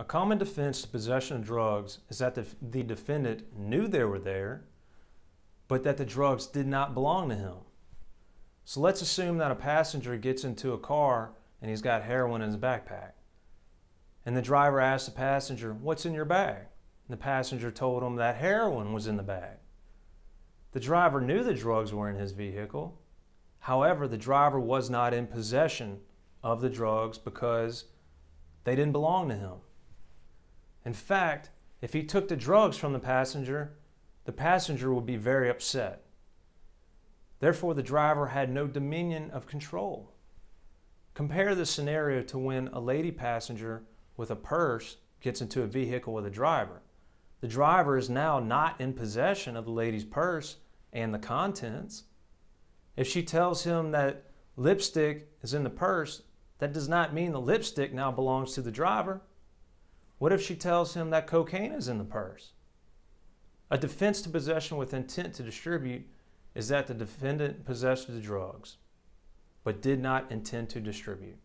A common defense to possession of drugs is that the, the defendant knew they were there, but that the drugs did not belong to him. So let's assume that a passenger gets into a car and he's got heroin in his backpack. And the driver asks the passenger, What's in your bag? And the passenger told him that heroin was in the bag. The driver knew the drugs were in his vehicle. However, the driver was not in possession of the drugs because they didn't belong to him. In fact, if he took the drugs from the passenger, the passenger would be very upset. Therefore, the driver had no dominion of control. Compare the scenario to when a lady passenger with a purse gets into a vehicle with a driver. The driver is now not in possession of the lady's purse and the contents. If she tells him that lipstick is in the purse, that does not mean the lipstick now belongs to the driver. What if she tells him that cocaine is in the purse? A defense to possession with intent to distribute is that the defendant possessed the drugs but did not intend to distribute.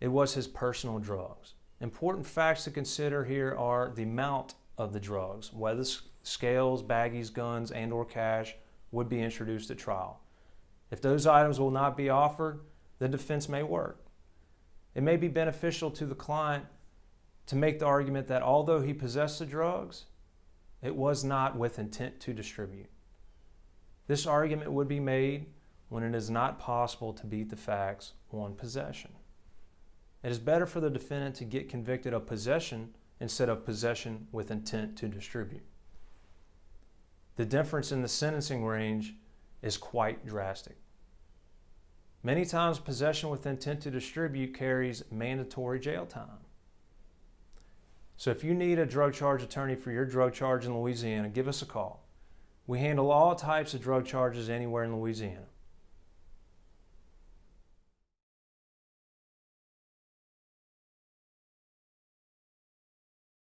It was his personal drugs. Important facts to consider here are the amount of the drugs, whether scales, baggies, guns, and or cash would be introduced at trial. If those items will not be offered, the defense may work. It may be beneficial to the client to make the argument that although he possessed the drugs, it was not with intent to distribute. This argument would be made when it is not possible to beat the facts on possession. It is better for the defendant to get convicted of possession instead of possession with intent to distribute. The difference in the sentencing range is quite drastic. Many times, possession with intent to distribute carries mandatory jail time. So, if you need a drug charge attorney for your drug charge in Louisiana, give us a call. We handle all types of drug charges anywhere in Louisiana.